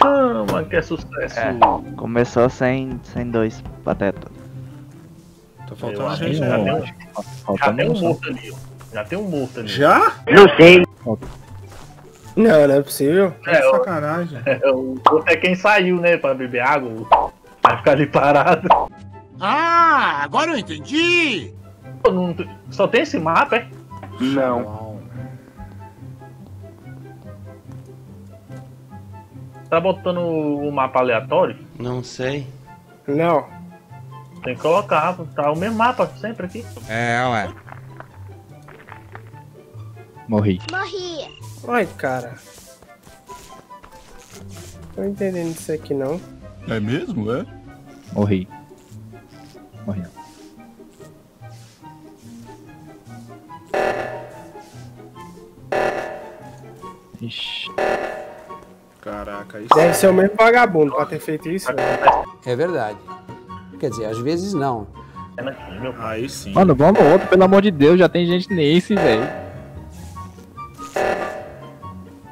Chama que é sucesso. É, começou sem, sem dois patetas. Tá Eu faltando acho gente já um- Já tem um morto ali, ó. Já tem um morto ali. Já? Não, não é possível. É, Que o, sacanagem. é, o outro é quem saiu, né, pra beber água. Vai ficar ali parado. Ah, agora eu entendi! Pô, não- só tem esse mapa, é? Não. Tá botando o mapa aleatório? Não sei. Não. Tem que colocar, tá o mesmo mapa sempre aqui. É, ué. Morri. Ai, cara. Tô entendendo isso aqui não. É mesmo, é? Morri. Morri. Ixi. Caraca, isso. Deve ser o mesmo vagabundo pra ter feito isso. velho. É verdade. Quer dizer, às vezes não. É aqui, meu pai. Aí sim. Mano, vamos no outro, pelo amor de Deus, já tem gente nesse, velho.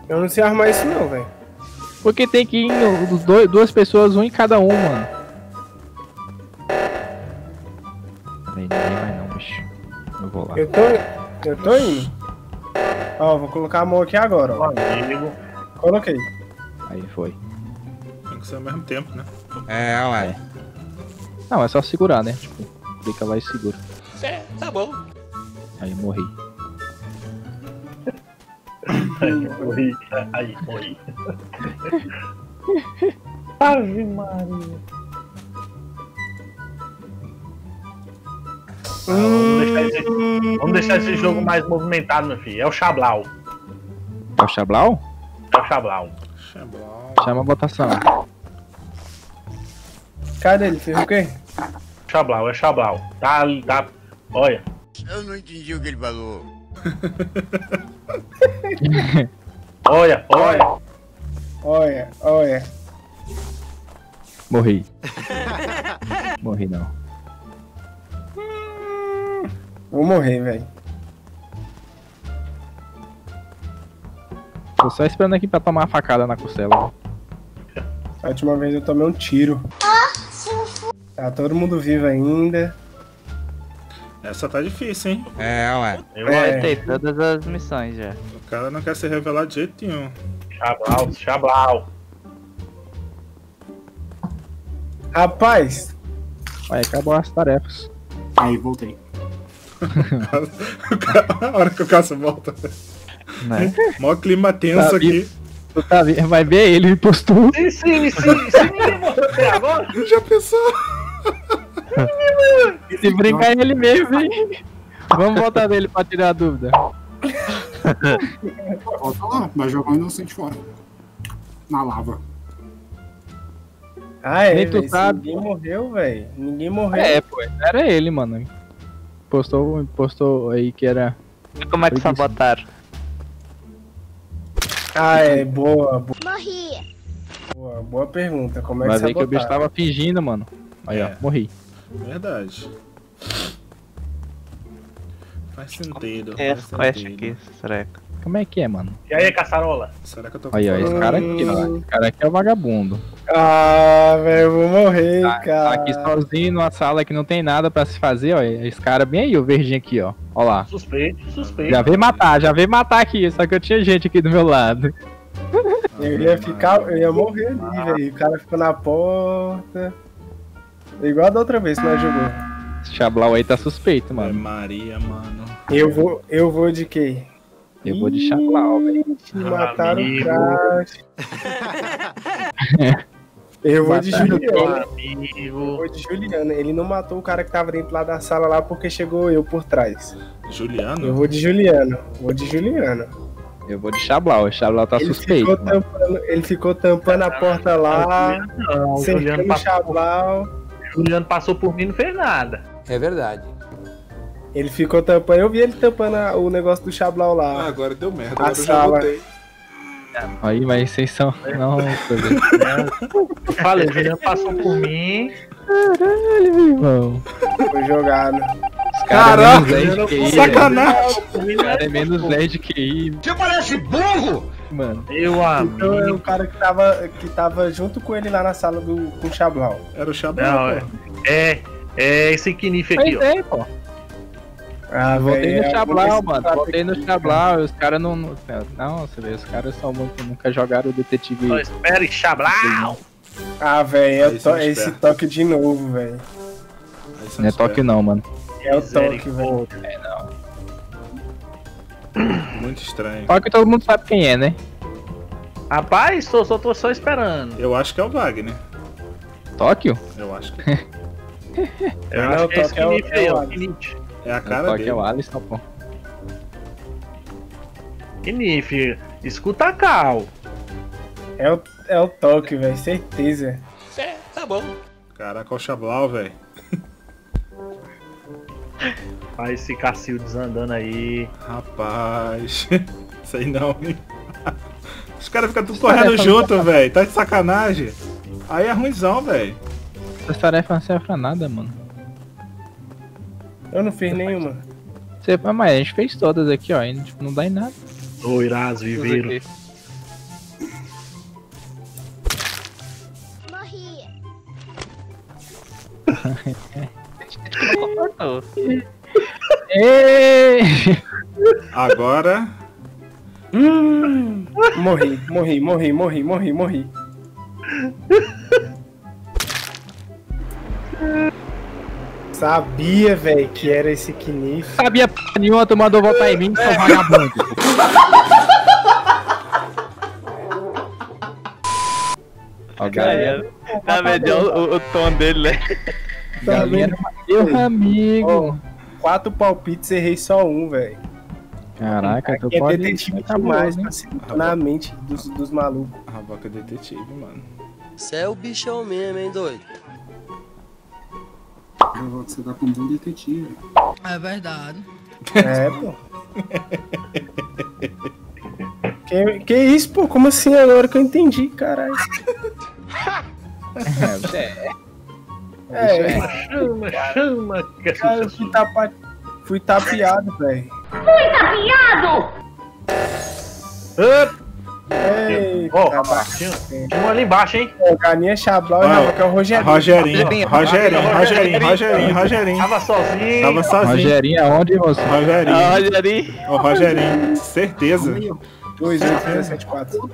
Eu não sei armar isso não, velho. Porque tem que ir dois, duas pessoas, um em cada um, mano. Peraí, ninguém vai não, bicho. Eu vou lá. Eu tô. Eu tô indo. Ó, vou colocar a mão aqui agora, ó. Amigo. Coloquei. Aí foi. Tem que ser ao mesmo tempo, né? É, ué. Não, é só segurar, né? Tipo, clica lá e segura. É, tá bom. Aí morri. Aí, morri. Aí, morri. Ave Maria. Vamos, deixar esse, vamos deixar esse jogo mais movimentado, meu filho. É o Xablau. É o Xablau? É o Xablau. Xablau. Chama a votação. Cadê ele? Fez o quê? Xablau, é Xablau. Tá ali, tá. Olha. Eu não entendi o que ele falou. Olha, olha. Olha, olha. Morri. Morri não. Vou morrer, velho. Tô só esperando aqui pra tomar uma facada na costela. A última vez eu tomei um tiro. Tá todo mundo vivo ainda. Essa tá difícil, hein? É, ué. Eu, É. Ter todas as missões já. O cara não quer se revelar de jeito nenhum. Xablau, Xablau. Rapaz, Aí acabou as tarefas. Aí, voltei. A hora que o Cássio volta. Né? Mó clima tenso Tá aqui. Tu tá, vai ver ele postou. Sim, sim, sim, sim. Ninguém morreu até agora. Já pensou? Se brincar ele mesmo, hein? Vamos voltar dele pra tirar a dúvida. Volta lá, vai jogar o inocente fora. Na lava. ah é, Nem tu sabe. ninguém morreu, velho. Ninguém morreu. É, pô, era ele, mano. Postou, postou aí que era. E como é que sabotaram? Ah, é, boa, boa. Morri. Boa, boa pergunta. Como é Vai que ver que o bicho sabotaram? tava fingindo, mano. Aí, É. ó, morri. Verdade. Faz sentido. É faz sentido. aqui, Sereca. Como é que é, mano? E aí, caçarola? Será que eu tô Aí, ó, esse cara aqui, ó. Esse cara aqui é o vagabundo. Ah, velho, eu vou morrer, Tá cara. aqui sozinho numa sala que não tem nada pra se fazer, ó. Esse cara bem aí, o verdinho aqui, ó. Ó lá. Suspeito, suspeito. Já veio matar, já veio matar aqui, só que eu tinha gente aqui do meu lado. Eu ia ficar, eu ia morrer ali, velho. O cara ficou na porta. Igual da outra vez que nós jogou. Esse Chablau aí tá suspeito, É mano. Maria, mano. Eu vou, eu vou de quê? Eu vou de Chablau, velho. Mataram o Amigo. Crash. Eu vou de Juliano. Eu vou de Juliano. Ele não matou o cara que tava dentro lá da sala lá porque chegou eu por trás. Eu Juliano? vou de Juliano. Vou de Juliano. Eu vou de Chablau, o Chablau tá Ele suspeito. ficou, tampando, ele ficou tampando a porta lá, Não, o Juliano, cercando o. Juliano passou por mim e não fez nada. É verdade. Ele ficou tampando. Eu vi ele tampando a- o negócio do Chablau Ah, lá. agora deu merda. A Agora eu já sala. voltei. Aí, mas vocês são. Não. Eu falei, o Juliano passou por mim. Caralho, meu irmão. Foi jogado. Os caras Caraca, é menos 10 de QI, velho. sacanagem. Os caras é menos 10 de QI. Você parece burro! Mano, Meu Então é o cara que tava, que tava junto com ele lá na sala do com o Chablau. Era o Não, Xablau, é, pô. é, é esse Knif aqui, pois ó. é, pô. Ah, Voltei velho, no é, Chablau, mano. Voltei no. Chablau e os caras não, não. Não, você vê, os caras são muito. Nunca jogaram o detetive. Só espera e chablau. Ah, velho, é, o to- é esse toque de novo, velho. Não é toque não, mano. É o toque, velho. Muito estranho. Toque todo mundo sabe quem é, né? Rapaz, só, só tô só esperando. Eu acho que é o Wagner. Tóquio? Eu acho que Eu Não, acho que é é o- aí, é o ó. Alisson. Knif. É a O cara Toque dele. é o Alisson, pô. Knif. Escuta a cal. É o, é o toque, velho, certeza. É, tá bom. Caraca, olha o Xablau, velho. Olha esse Cacildes andando aí. Rapaz. Sei não, hein? Os caras ficam tudo correndo junto, velho. Tá de sacanagem. Aí é ruimzão, velho. Essa tarefa não serve pra nada, mano. Eu não fiz nenhuma. Você, mas a gente fez todas aqui, ó. E tipo, não dá em nada. Ô, Irás, viveiro. Ei! Agora. Hum, morri, morri, morri, morri, morri, morri. Sabia, velho, que era esse Knif. Sabia p nenhuma, tu mandou votar em mim, seu vagabundo. Galera. Tá vendo o, o tom dele, né? Galera, meu amigo. Quatro palpites, errei só um, velho. Caraca, tu Aqui é pode. detetive tá demais bom, pra se botar na mente dos, dos malucos. A boca detetive, mano. Você é o bichão mesmo, hein, doido? Eu vou que você tá com um bom detetive. É verdade. É, pô. Que, que isso, pô? Como assim agora que eu entendi, caralho? É, É, Chama, chama. Que é cara, eu fui, tapa... fui tapeado, velho. Eita, Ó, rapaz, tinha, tinha um ali embaixo, hein? pô, Galinha Chablau e Ó, Rafa, que é o Rogério. Rogerinho, Rogerinho, Rogerinho, Rogerinho, Rogerinho. Tava sozinho. Tava sozinho. Rogerinho, aonde você? Rogerinho. Ah, ali. Ô, Rogerinho. Certeza. 2, 8, 17, 4.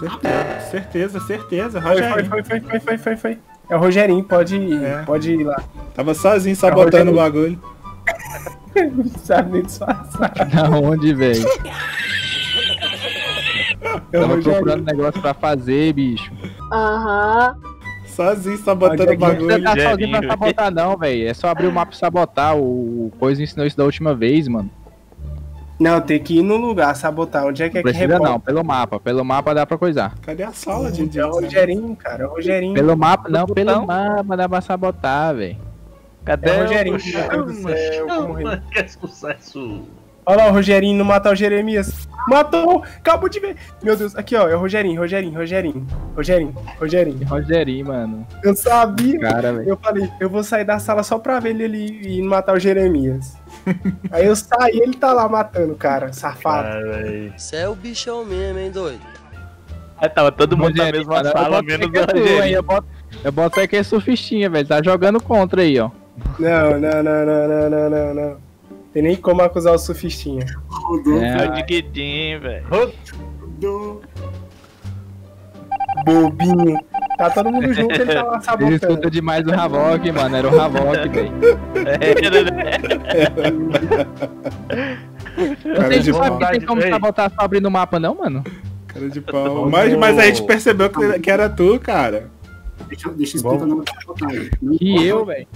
Certeza, certeza, certeza. Foi, foi, Rogerinho. foi, foi, foi, foi, foi, foi. É o Rogerinho, pode ir, É. pode ir lá. Tava sozinho sabotando o bagulho. Não sabe nem disfarçar. Da onde, velho? É Tava procurando negócio pra fazer, bicho. Sozinho sabotando o Rogerinho. Não precisa bagulho. tá sozinho pra sabotar, não, velho. É só abrir o mapa e sabotar. O Coisa ensinou isso da última vez, mano. Não, tem que ir no lugar, sabotar. Onde é que Não é que precisa, reporta? não. Pelo mapa. Pelo mapa dá pra coisar. Cadê a sala de É o Rogerinho, cara. É o Rogerinho. Pelo mapa, não. Pelo mapa dá pra sabotar, velho. Cadê É o Rogerinho. Chama, morreu. que é sucesso. Olha lá o Rogerinho não matar o Jeremias. Matou! Acabou de ver. Meu Deus, aqui ó, é o Rogerinho, Rogerinho, Rogerinho. Rogerinho, Rogerinho. Rogerinho, mano. Eu sabia. Cara, velho. Eu falei, eu vou sair da sala só pra ver ele ali e matar o Jeremias. Aí eu saí ele tá lá matando o cara, safado. Você é o bichão mesmo, hein, doido? Aí tava todo mundo na mesma eu sala, menos é o? Rogerinho. Eu boto, eu boto fé que é surfistinha, velho. Tá jogando contra aí, ó. Não, não, não, não, não, não, não, não. Tem nem como acusar o surfistinha. Rodou, É. É Diquidim, velho. rodou. Bobinho. Tá todo mundo junto, ele tá lá Ele sabotando. escuta demais o Havok, mano. Era o Havok, velho. Cara Você de não sabe pau. que tem como sabotar só abrindo o mapa, não, mano? Cara de pau. Mas, mas a gente percebeu que, que era tu, cara. Deixa, deixa eu explicar o de sabotagem. Que importa- eu, velho.